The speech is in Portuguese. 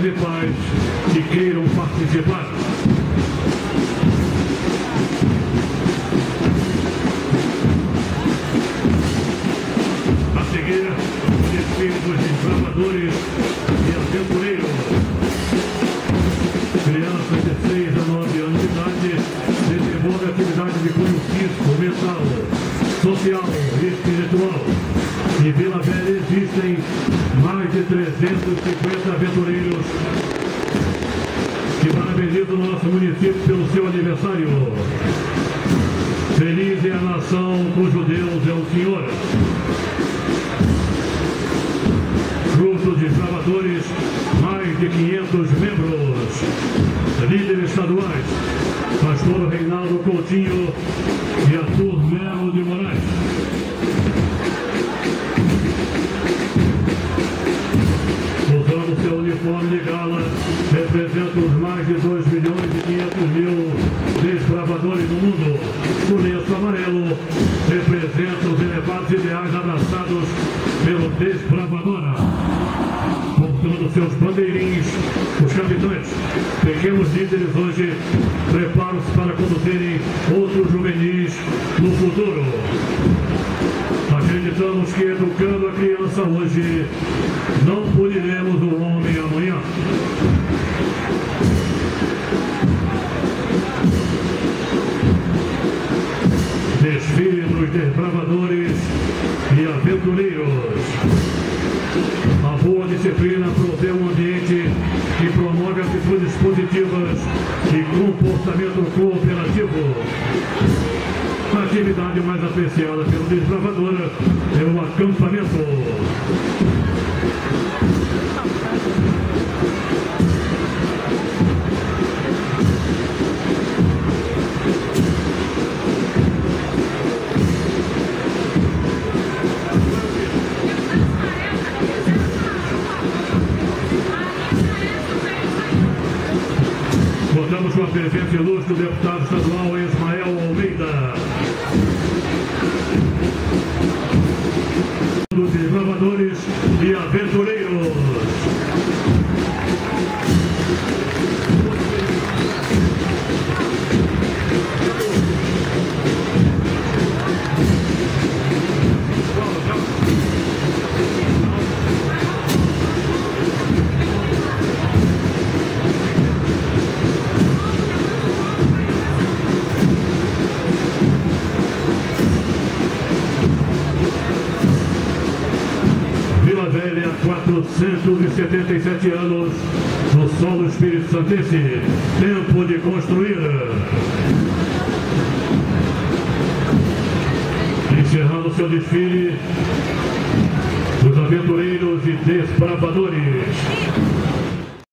de paz que queiram participar. A seguir, o desfile dos desbravadores e aventureiros. Crianças de 6 a 9 anos de idade desenvolvem atividade de cunho físico, mental, social e espiritual. Em Vila Velha existem mais de 350 aventureiros que parabenizam o nosso município pelo seu aniversário. Feliz é a nação cujo Deus é o Senhor. Grupo de desbravadores, mais de 500 membros. Líderes estaduais, Pastor Reinaldo Coutinho e Arthur Melo de Moraes. Usando seu uniforme de gala, representa os mais de 2 milhões amarelo representa os elevados ideais abraçados pelo desbravadora. Portando seus bandeirinhos, os capitães, pequenos líderes hoje preparam-se para conduzirem outros juvenis no futuro. Acreditamos que educando a criança hoje, não puniremos o homem amanhã. Dos desbravadores e aventureiros. A boa disciplina provê um ambiente que promove atitudes positivas e comportamento cooperativo. A atividade mais apreciada pelo desbravador é o acampamento. Com a presença ilustre do deputado estadual Ismael Almeida. Dos desbravadores e aventureiros. 477 anos, no solo Espírito Santense. Tempo de construir. Encerrando seu desfile, os aventureiros e desbravadores.